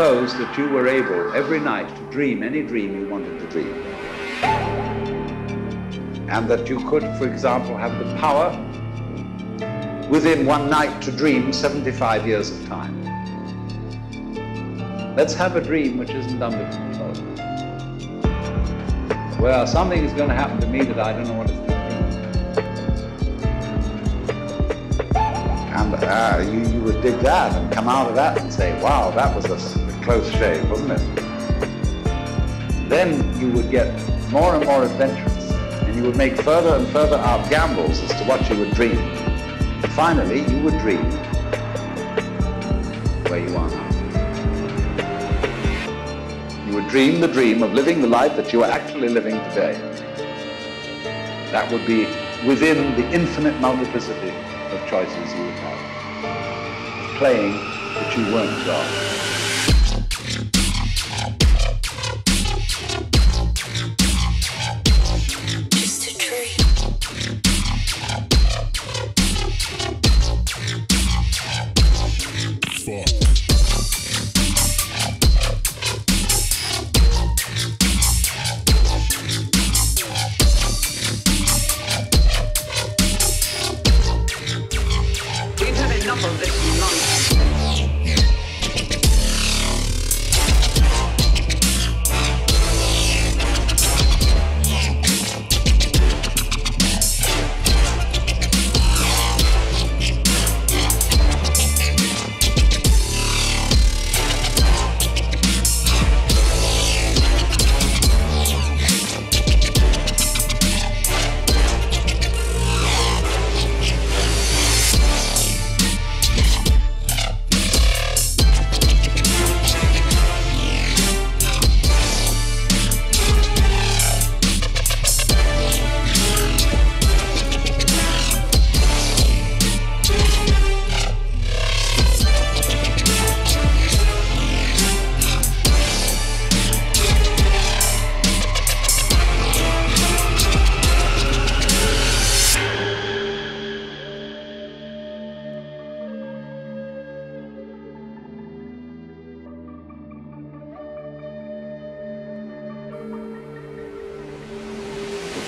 suppose that you were able every night to dream any dream you wanted to dream. And that you could, for example, have the power within one night to dream 75 years of time. Let's have a dream which isn't under control. Well, something is going to happen to me that I don't know what it's going to be. And, ah, you, you would dig that and come out of that and say, wow, that was a close shave, wasn't it? Then you would get more and more adventurous, and you would make further and further out gambles as to what you would dream. Finally, you would dream where you are now. You would dream the dream of living the life that you are actually living today. That would be within the infinite multiplicity of choices you would have. Playing that you weren't God.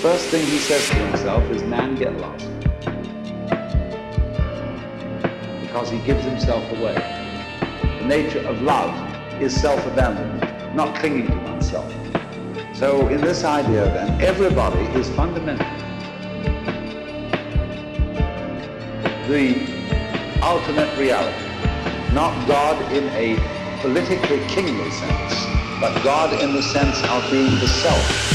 First thing he says to himself is, man, get lost. Because he gives himself away. The nature of love is self-abandonment, not clinging to oneself. So in this idea then, everybody is fundamental. the ultimate reality. Not God in a politically kingly sense, but God in the sense of being the self.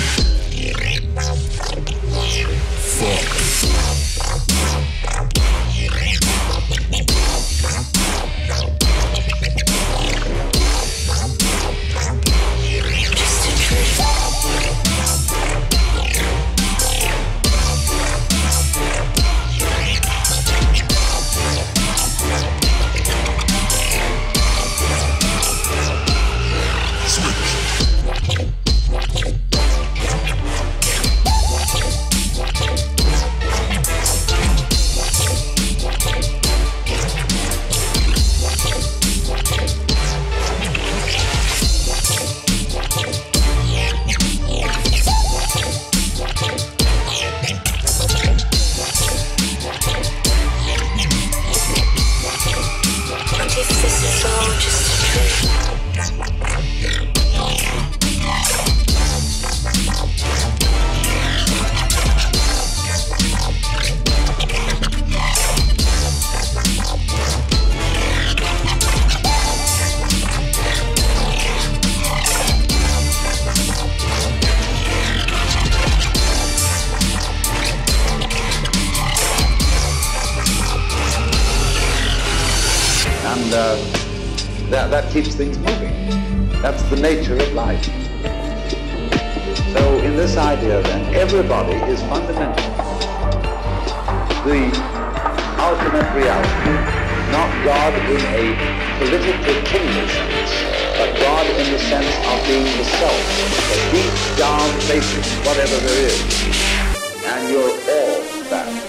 Keeps things moving. That's the nature of life. So in this idea then, everybody is fundamental. the ultimate reality, not God in a political kingly sense, but God in the sense of being the self, the deep down basis, whatever there is. And you're all that.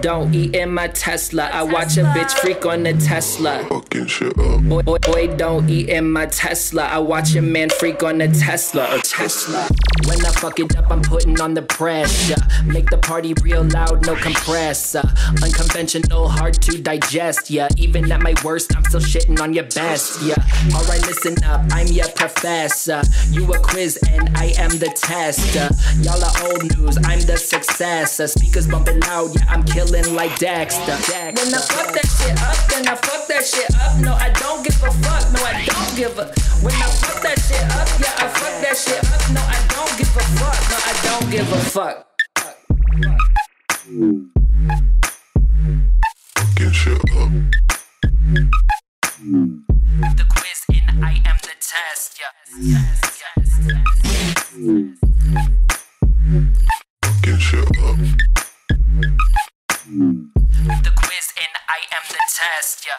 Don't eat in my Tesla. I watch a bitch freak on the Tesla. Fucking shit up. Boy, boy, boy, don't eat in my Tesla. I watch a man freak on the Tesla A Tesla. When I fuck it up, I'm putting on the pressure. Make the party real loud, no compressor. Unconventional, hard to digest, yeah. Even at my worst, I'm still shitting on your best, yeah. Alright, listen up, I'm your professor. You a quiz and I am the tester. Y'all are old news, I'm the successor. Speakers bumping loud, yeah, I'm killing like Dexter. When I fuck that shit up, then I fuck that shit up. No, I don't give a fuck, no, I don't give a. When I fuck that shit up, yeah, I fuck that shit up. No, I don't give a fuck, no, I don't give a fuck. Fucking shit up. The quiz and I am the test, yeah. Yes, yes, yes. I am the test, yeah.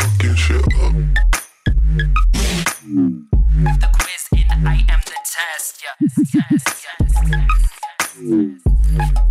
Fucking shit up. The quiz and I am the test, yeah. Yes, yes, yes. Fucking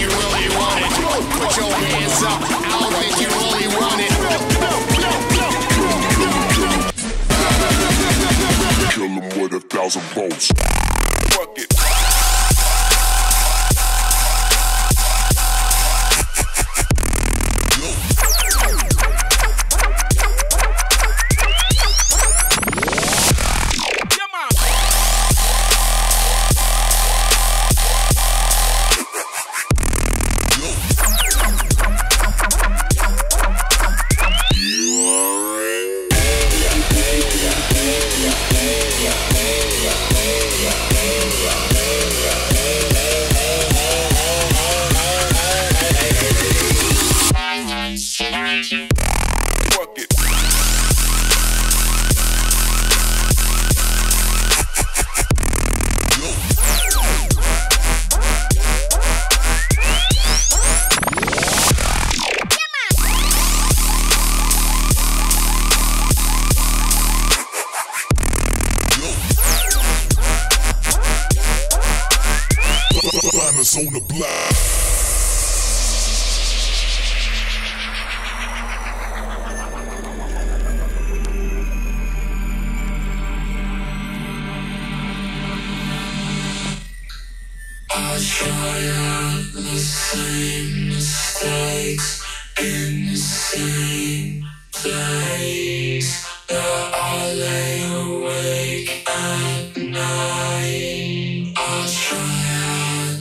you really want it. Put your hands up. I don't think you really want it. Kill him with a thousand volts. Fuck it.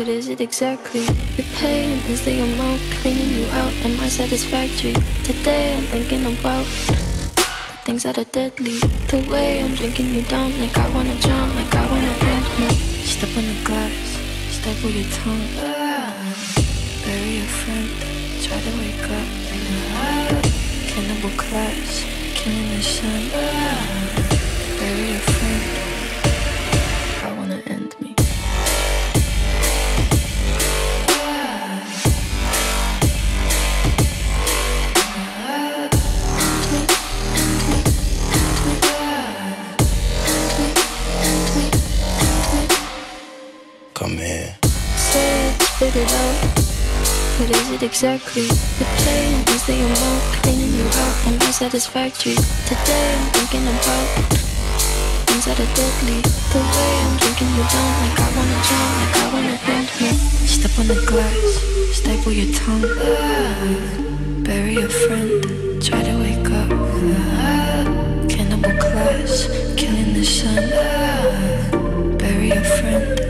What is it exactly? The pain is the amount cleaning you out. Am I satisfactory? Today I'm thinking about things that are deadly. The way I'm drinking you down, like I wanna drown, like I wanna end me. Step on the glass, step with your tongue. Bury your friend, try to wake up. Cannibal class, killing the sun. Bury a friend. It exactly? The pain is the amount cleaning you out. Am I satisfactory? Today I'm thinking about things that are deadly. The way I'm drinking you down, like I wanna drown, like I wanna end me. Step on the glass, staple your tongue. Ah, bury a friend, try to wake up. Ah, cannibal class, killing the sun. Ah, bury a friend.